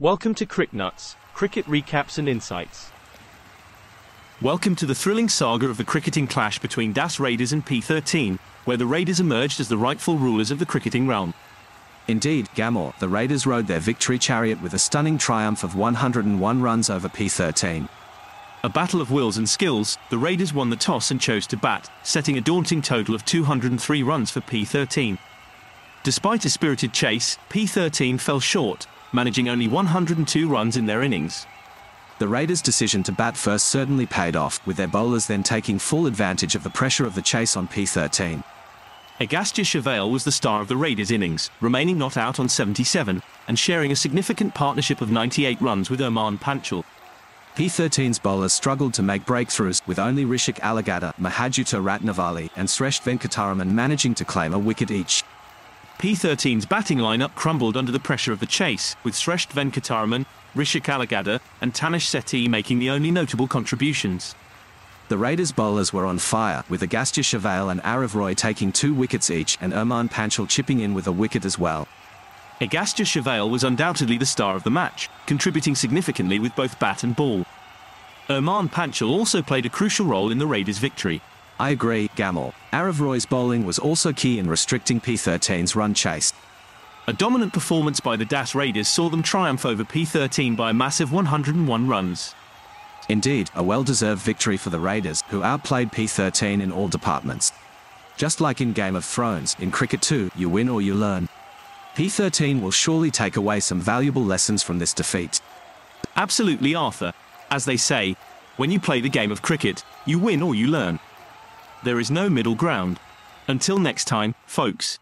Welcome to CricNuts, cricket recaps and insights. Welcome to the thrilling saga of the cricketing clash between Das Raiders and P13, where the Raiders emerged as the rightful rulers of the cricketing realm. Indeed, Gamor, the Raiders rode their victory chariot with a stunning triumph of 101 runs over P13. A battle of wills and skills, the Raiders won the toss and chose to bat, setting a daunting total of 203 runs for P13. Despite a spirited chase, P13 fell short, managing only 102 runs in their innings. The Raiders' decision to bat first certainly paid off, with their bowlers then taking full advantage of the pressure of the chase on P13. Agastya Chevale was the star of the Raiders' innings, remaining not out on 77 and sharing a significant partnership of 98 runs with Oman Panchal. P13's bowlers struggled to make breakthroughs, with only Rishik Alagada, Mahajuta Ratnavali, and Sresh Venkataraman managing to claim a wicket each. P13's batting lineup crumbled under the pressure of the chase, with Sresh Venkataraman, Rishik Alagadda, and Tanish Sethi making the only notable contributions. The Raiders' bowlers were on fire, with Agastya Chevale and Arav Roy taking two wickets each and Oman Panchal chipping in with a wicket as well. Agastya Chevale was undoubtedly the star of the match, contributing significantly with both bat and ball. Oman Panchal also played a crucial role in the Raiders' victory. I agree, Gamal. Arav Roy's bowling was also key in restricting P13's run chase. A dominant performance by the Das Raiders saw them triumph over P13 by a massive 101 runs. Indeed, a well-deserved victory for the Raiders, who outplayed P13 in all departments. Just like in Game of Thrones, in cricket too, you win or you learn. P13 will surely take away some valuable lessons from this defeat. Absolutely, Arthur. As they say, when you play the game of cricket, you win or you learn. There is no middle ground. Until next time, folks.